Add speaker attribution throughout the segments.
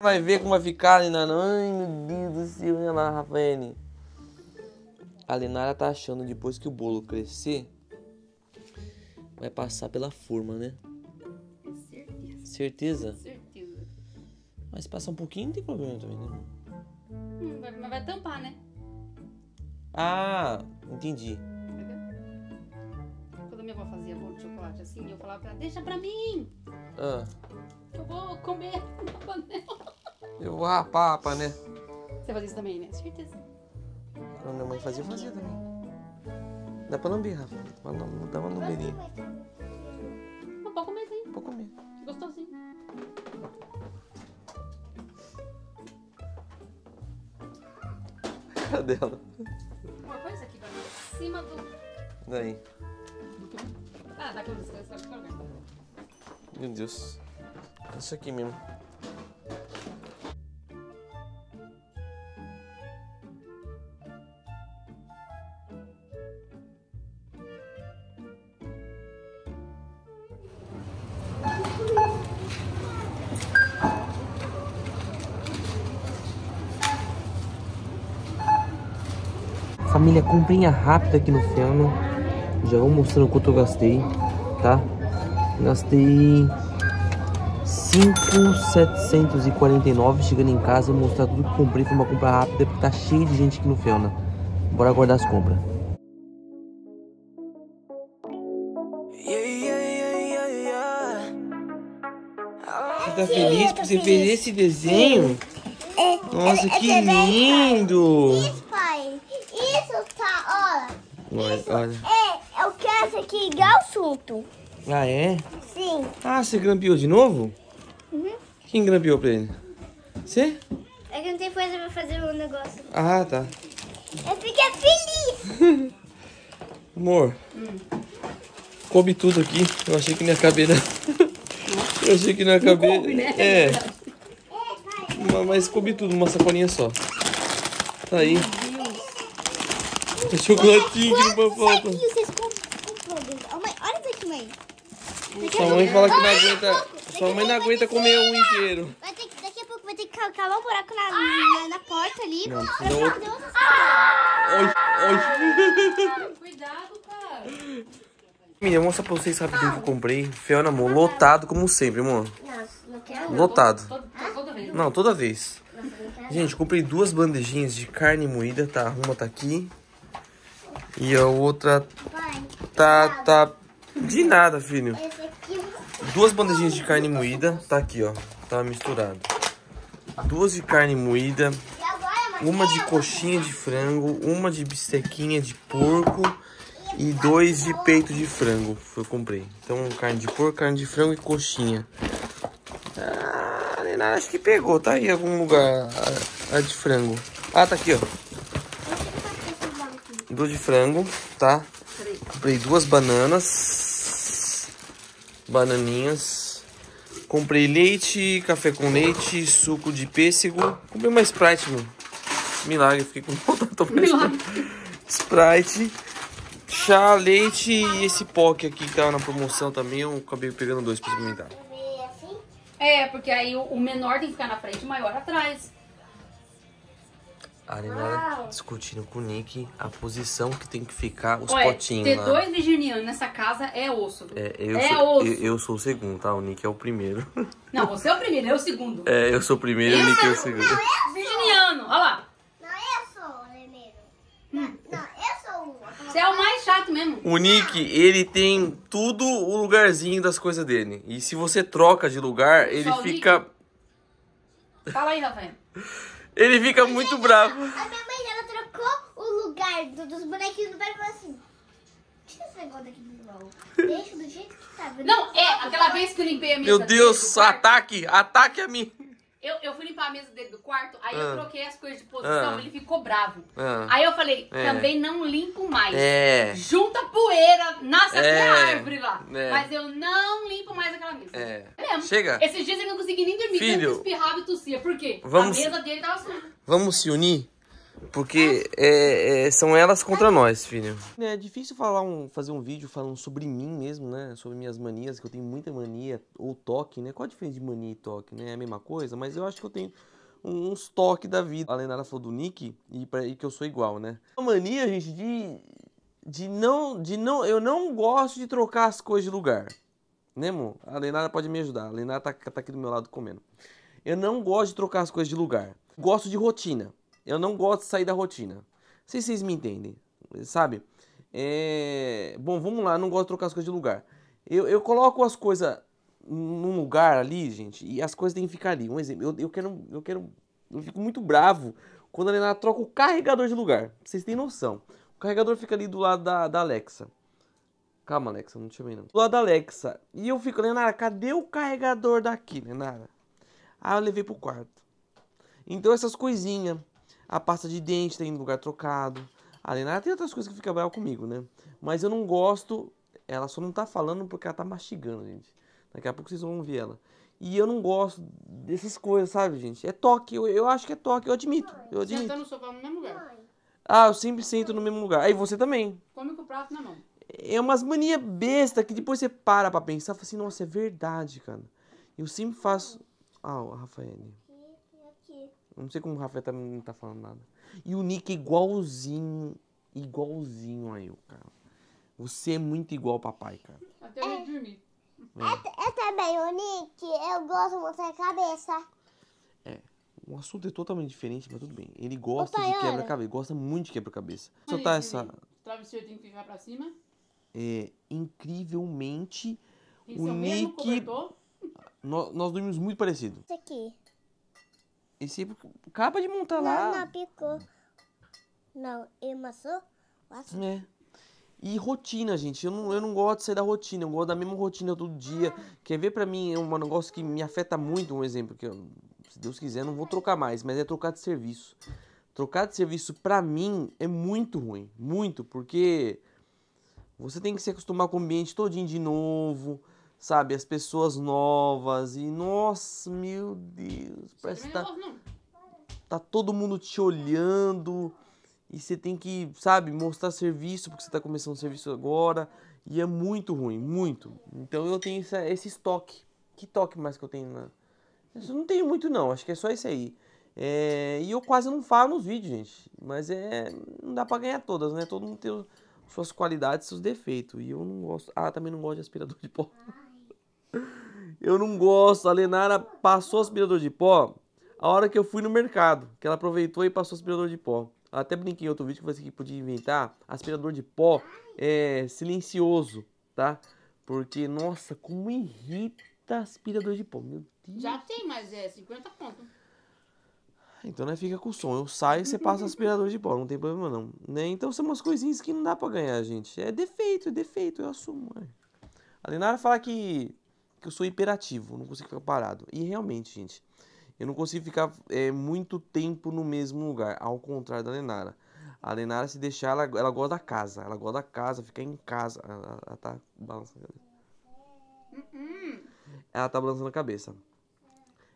Speaker 1: Vai ver como vai ficar, a Linara. Ai, meu Deus do céu. Olha lá, Rafael. A Linara tá achando depois que o bolo crescer, vai passar pela forma, né?
Speaker 2: Certeza.
Speaker 1: Certeza?
Speaker 2: Certeza.
Speaker 1: Mas passar um pouquinho não tem problema também, né?
Speaker 2: Hum, vai- mas vai tampar, né?
Speaker 1: Ah, entendi.
Speaker 2: Quando a minha avó fazia bolo de chocolate assim, eu falava pra ela, deixa pra mim,
Speaker 1: Ah,
Speaker 2: eu vou comer na panela.
Speaker 1: Eu vou rapar panela.
Speaker 2: Você fazia isso também, né? Certeza.
Speaker 1: Quando minha mãe fazia, eu fazia também. Dá pra lamber, Rafa. Dá pra lam- Dá uma lambeirinha.
Speaker 2: Mas pode comer sim,
Speaker 1: Pode comer.
Speaker 2: que gostosinho.
Speaker 1: Cadê ela?
Speaker 2: Uma coisa aqui pra mim, em cima do...
Speaker 1: Daí.
Speaker 2: Ah, dá pra lugar.
Speaker 1: Meu Deus. Isso aqui mesmo. Família, comprinha rápida aqui no Fiano. Já vou mostrando quanto eu gastei, tá? Gastei 5,749 chegando em casa, vou mostrar tudo que comprei, foi uma compra rápida porque tá cheio de gente aqui no Fiona. Bora aguardar as compras. Você tá feliz porque você fez esse desenho? Nossa, que lindo!
Speaker 3: Isso. Isso tá, olha.
Speaker 1: Olha, olha.
Speaker 3: É, eu quero esse aqui igual assunto.
Speaker 1: Ah, é?
Speaker 3: Sim.
Speaker 1: Ah, você grampeou de novo?
Speaker 3: Uhum.
Speaker 1: Quem grampeou pra ele? Você?
Speaker 3: É que não tem coisa pra fazer o negócio.
Speaker 1: Ah, tá.
Speaker 3: Eu fiquei feliz.
Speaker 1: Amor, coube tudo aqui. Eu achei que não ia caber, não. Eu achei que não ia caber.
Speaker 2: coube, né?
Speaker 1: É,
Speaker 3: É, pai.
Speaker 1: ma- mas coube tudo numa sacolinha só. Tá aí. Tem chocolatinho que não pode faltar.
Speaker 3: Vocês comprou. Olha isso aqui, mãe.
Speaker 1: Sua mãe fala que não aguenta. Sua mãe não aguenta comer um inteiro.
Speaker 3: Vai ter que, daqui a pouco vai ter que cavar um buraco na, na, na porta ali.
Speaker 1: Não, outro.
Speaker 3: sacola.
Speaker 1: Oi, oi.
Speaker 2: Cuidado, cara.
Speaker 1: Menina, vou mostrar pra vocês rapidinho que eu comprei. Fiona, amor, lotado como sempre, amor.
Speaker 3: Não, não quero.
Speaker 1: Lotado. Não, toda vez.
Speaker 3: Não.
Speaker 1: Gente, comprei duas bandejinhas de carne moída, tá? Uma tá aqui. E a outra tá, tá de nada, filho. Duas bandejinhas de carne moída, tá aqui, ó. Tá misturado. Duas de carne moída, uma de coxinha de frango, uma de bistequinha de porco e dois de peito de frango. Eu comprei. Então, carne de porco, carne de frango e coxinha. Ah, acho que pegou, tá aí em algum lugar a, a de frango. Ah, tá aqui, ó. Duas de frango, tá? Comprei duas bananas. Bananinhas. Comprei leite, café com leite, suco de pêssego. Comprei uma Sprite, meu. Milagre, fiquei com vontade de tomar
Speaker 2: Milagre.
Speaker 1: Sprite. Chá, leite e esse poke aqui que tava na promoção também. Eu acabei pegando dois pra experimentar.
Speaker 2: É, porque aí o, o menor tem que ficar na frente, o maior atrás.
Speaker 1: A Renata discutindo com o Nick a posição que tem que ficar os
Speaker 2: Olha,
Speaker 1: potinhos
Speaker 2: ter
Speaker 1: lá.
Speaker 2: dois virginianos nessa casa é osso.
Speaker 1: É, eu,
Speaker 2: É
Speaker 1: sou,
Speaker 2: osso.
Speaker 1: eu, eu sou o segundo, tá? O Nick é o primeiro.
Speaker 2: Não, você é o primeiro, eu o segundo.
Speaker 1: É, eu sou o primeiro e o Nick é o segundo.
Speaker 2: Virginiano, olha lá.
Speaker 3: Não, eu sou o primeiro. Não, não, eu sou o.
Speaker 2: Você é o mais chato mesmo.
Speaker 1: O Nick, ele tem tudo o lugarzinho das coisas dele. E se você troca de lugar, ele
Speaker 2: Só
Speaker 1: fica.
Speaker 2: Fala aí, Rafael.
Speaker 1: Ele fica muito bravo.
Speaker 3: A minha mãe ela trocou o lugar do- dos bonequinhos do pai e falou assim: Tira esse negócio daqui do. Deixa do jeito que tá.
Speaker 2: Não, é, aquela vez que eu limpei a mesa
Speaker 1: Meu Deus, ataque! Ataque a mim!
Speaker 2: Eu, eu fui limpar a mesa dele do quarto, aí
Speaker 1: Ah.
Speaker 2: eu troquei as coisas de posição,
Speaker 1: Ah.
Speaker 2: ele ficou bravo.
Speaker 1: Ah.
Speaker 2: Aí eu falei,
Speaker 1: É.
Speaker 2: também não limpo mais.
Speaker 1: É.
Speaker 2: Junta poeira, nasce até
Speaker 1: É.
Speaker 2: árvore lá.
Speaker 1: É.
Speaker 2: Mas eu não limpo mais aquela mesa.
Speaker 1: É.
Speaker 2: mesmo.
Speaker 1: Chega.
Speaker 2: Esses dias ele não conseguia nem dormir,
Speaker 1: Filho.
Speaker 2: tanto espirrava e tossia. Por quê?
Speaker 1: Vamos-
Speaker 2: A mesa dele tava suja.
Speaker 1: Vamos se unir? Porque é, é, são elas contra nós, filho. É difícil falar um, fazer um vídeo falando sobre mim mesmo, né? Sobre minhas manias, que eu tenho muita mania, ou toque, né? Qual a diferença de mania e toque, né? É a mesma coisa, mas eu acho que eu tenho uns toques da vida. A Lenara falou do Nick e, pra, e que eu sou igual, né? A mania, gente, de, de não. De não. Eu não gosto de trocar as coisas de lugar. Né, amor? A Lenara pode me ajudar. A Lenara tá, tá aqui do meu lado comendo. Eu não gosto de trocar as coisas de lugar. Gosto de rotina. Eu não gosto de sair da rotina. Não sei se vocês me entendem, sabe? É... Bom, vamos lá, eu não gosto de trocar as coisas de lugar. Eu, eu coloco as coisas num lugar ali, gente, e as coisas têm que ficar ali. Um exemplo, eu, eu quero. Eu quero. Eu fico muito bravo quando a Helena troca o carregador de lugar. Vocês têm noção. O carregador fica ali do lado da, da Alexa. Calma, Alexa, não te chamei não. Do lado da Alexa. E eu fico, Lenara, cadê o carregador daqui, Lenara? Aí eu levei pro quarto. Então essas coisinhas. A pasta de dente tem lugar trocado. A Lenara tem outras coisas que fica brava comigo, né? Mas eu não gosto. Ela só não tá falando porque ela tá mastigando, gente. Daqui a pouco vocês vão ouvir ela. E eu não gosto dessas coisas, sabe, gente? É toque. Eu, eu acho que é toque, eu admito. Eu admito.
Speaker 2: Sentando no sofá no mesmo lugar.
Speaker 1: Ah, eu sempre sento no mesmo lugar. Aí você também.
Speaker 2: Come com o prato na mão.
Speaker 1: É umas mania besta que depois você para pra pensar e fala assim, nossa, é verdade, cara. Eu sempre faço. Ah, o Rafael. Não sei como o Rafael tá, não tá falando nada. E o Nick é igualzinho, igualzinho a eu, cara. Você é muito igual ao papai, cara.
Speaker 2: Até eu ir dormir.
Speaker 3: Eu, eu também, o Nick, eu gosto de mostrar a cabeça.
Speaker 1: É. O assunto é totalmente diferente, mas tudo bem. Ele gosta de quebra-cabeça, gosta muito de quebra-cabeça. Soltar
Speaker 2: isso,
Speaker 1: essa.
Speaker 2: O travesseiro tem que ficar pra cima.
Speaker 1: É, incrivelmente,
Speaker 2: que
Speaker 1: O
Speaker 2: ser o mesmo
Speaker 1: Nick- nós, nós dormimos muito parecido.
Speaker 3: Isso aqui.
Speaker 1: Esse acaba de montar
Speaker 3: Não,
Speaker 1: lá.
Speaker 3: não, picou. Não, amassou? Amassou.
Speaker 1: É. E rotina, gente. Eu não, eu não gosto de sair da rotina. Eu gosto da mesma rotina todo dia. Quer ver pra mim é um negócio que me afeta muito, um exemplo que eu, se Deus quiser, não vou trocar mais, mas é trocar de serviço. Trocar de serviço pra mim é muito ruim, muito, porque você tem que se acostumar com o ambiente todinho de novo, sabe? As pessoas novas e nossa, meu Deus, parece que
Speaker 2: Também
Speaker 1: tá tá todo mundo te olhando e você tem que, sabe, mostrar serviço porque você tá começando um serviço agora e é muito ruim, muito. Então eu tenho essa- esse estoque. Que toque mais que eu tenho na... Eu não tenho muito não, acho que é só esse aí. É, e eu quase não falo nos vídeos, gente. Mas é. Não dá pra ganhar todas, né? Todo mundo tem o- suas qualidades, seus defeitos. E eu não gosto. Ah, também não gosto de aspirador de pó. Eu não gosto. A Lenara passou aspirador de pó a hora que eu fui no mercado. Que ela aproveitou e passou aspirador de pó. Eu até brinquei em outro vídeo que você que podia inventar aspirador de pó é silencioso, tá? Porque, nossa, como irrita aspirador de pó. Meu Deus.
Speaker 2: Já tem, mas é 50 pontos.
Speaker 1: Então né, fica com o som. Eu saio e você passa aspirador de pó, não tem problema não. Né? Então são umas coisinhas que não dá pra ganhar, gente. É defeito, é defeito, eu assumo. ué. A Lenara fala que, que eu sou hiperativo, não consigo ficar parado. E realmente, gente, eu não consigo ficar é, muito tempo no mesmo lugar, ao contrário da Lenara. A Lenara, se deixar, ela, ela gosta da casa. Ela gosta da casa, fica em casa. Ela, ela tá balançando a cabeça. Ela tá balançando a cabeça.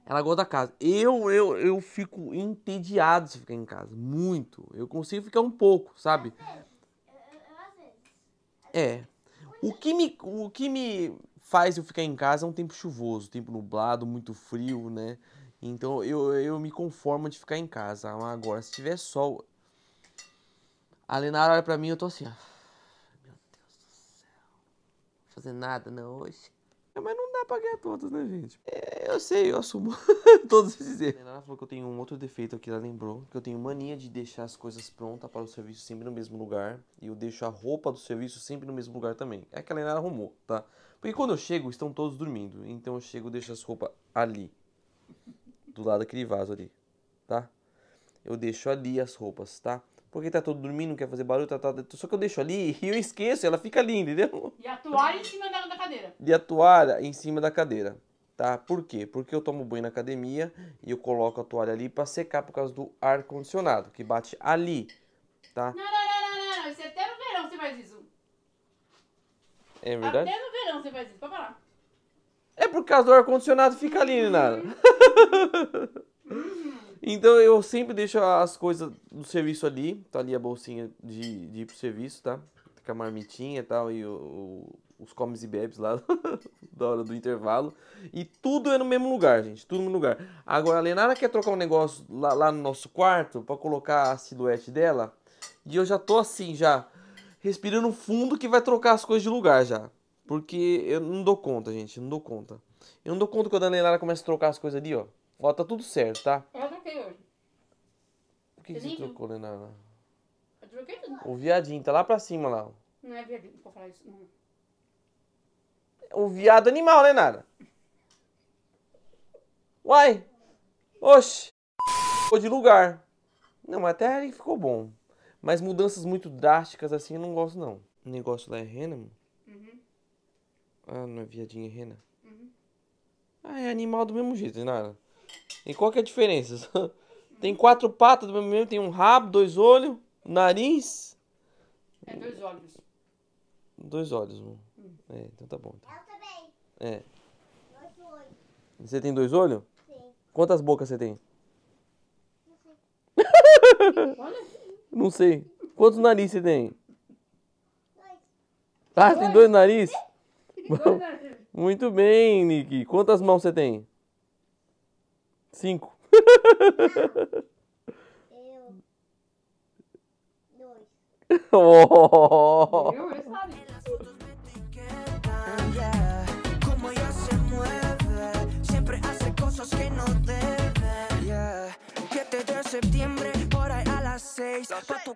Speaker 1: Ela gosta da casa. Eu, eu, eu fico entediado se ficar em casa. Muito. Eu consigo ficar um pouco, sabe? É. O que me, o que me faz eu ficar em casa é um tempo chuvoso, tempo nublado, muito frio, né? Então eu, eu me conformo de ficar em casa. Agora, se tiver sol. A Lenara olha pra mim eu tô assim, ó. Meu Deus do céu. Não fazer nada não hoje. É, Mas não dá pra ganhar todas, né, gente? É, eu sei, eu assumo todos esses erros. Ela falou que eu tenho um outro defeito aqui, ela lembrou. Que eu tenho mania de deixar as coisas prontas para o serviço sempre no mesmo lugar. E eu deixo a roupa do serviço sempre no mesmo lugar também. É que a Lenara arrumou, tá? Porque quando eu chego, estão todos dormindo. Então eu chego e deixo as roupas ali. Do lado daquele vaso ali, tá? Eu deixo ali as roupas, tá? Porque tá todo dormindo, não quer fazer barulho, tá, tá, só que eu deixo ali e eu esqueço, ela fica ali, entendeu?
Speaker 2: e a toalha em cima da, da cadeira.
Speaker 1: e a toalha em cima da cadeira, tá? Por quê? Porque eu tomo banho na academia e eu coloco a toalha ali pra secar por causa do ar condicionado que bate ali, tá?
Speaker 2: Não, não, não, não, não. Isso é até no verão você faz isso.
Speaker 1: É verdade?
Speaker 2: Até no verão você faz isso. Pode parar.
Speaker 1: É por causa do ar condicionado fica ali, nada. Então eu sempre deixo as coisas do serviço ali. Tá ali a bolsinha de, de ir pro serviço, tá? Com a marmitinha e tal, e o, os comes e bebes lá da hora do intervalo. E tudo é no mesmo lugar, gente. Tudo no mesmo lugar. Agora a Lenara quer trocar um negócio lá, lá no nosso quarto pra colocar a silhuete dela. E eu já tô assim, já respirando fundo que vai trocar as coisas de lugar já. Porque eu não dou conta, gente. Não dou conta. Eu não dou conta quando a Lenara começa a trocar as coisas ali, ó. Ó, tá tudo certo, tá?
Speaker 2: Eu troquei hoje.
Speaker 1: O que, que você trocou, Lenara?
Speaker 2: Eu troquei tudo.
Speaker 1: O viadinho tá lá pra cima lá. ó.
Speaker 2: Não é verdade, não vou falar isso. Não.
Speaker 1: O viado animal, Lenara. Uai. Oxi. Ficou de lugar. Não, até aí ficou bom. Mas mudanças muito drásticas assim eu não gosto não. O negócio lá é rena, mano?
Speaker 2: Uhum.
Speaker 1: Ah, não é viadinho, é rena.
Speaker 2: Uhum.
Speaker 1: Ah, é animal do mesmo jeito, Lenara. E qual que é a diferença? tem quatro patas do mesmo jeito, tem um rabo, dois olhos, nariz,
Speaker 2: É dois olhos.
Speaker 1: dois olhos, mano. É, então tá bom. então.
Speaker 3: Eu também.
Speaker 1: É.
Speaker 3: Oito, oito.
Speaker 1: Você tem dois olhos?
Speaker 3: Sim.
Speaker 1: Quantas bocas você tem?
Speaker 2: Olha.
Speaker 1: Não sei. Quantos nariz você tem?
Speaker 3: Dois.
Speaker 1: Ah, você tem dois nariz?
Speaker 2: Dois olhos.
Speaker 1: Muito bem, Nick. Quantas mãos você tem? Cinco.
Speaker 3: Eu. Dois.
Speaker 1: Oh.
Speaker 2: Eu, ele sabe.
Speaker 4: Yeah, como ella se mueve, siempre hace cosas que no debe. Yeah, 7 de septiembre, por ahí a las 6, pa' tu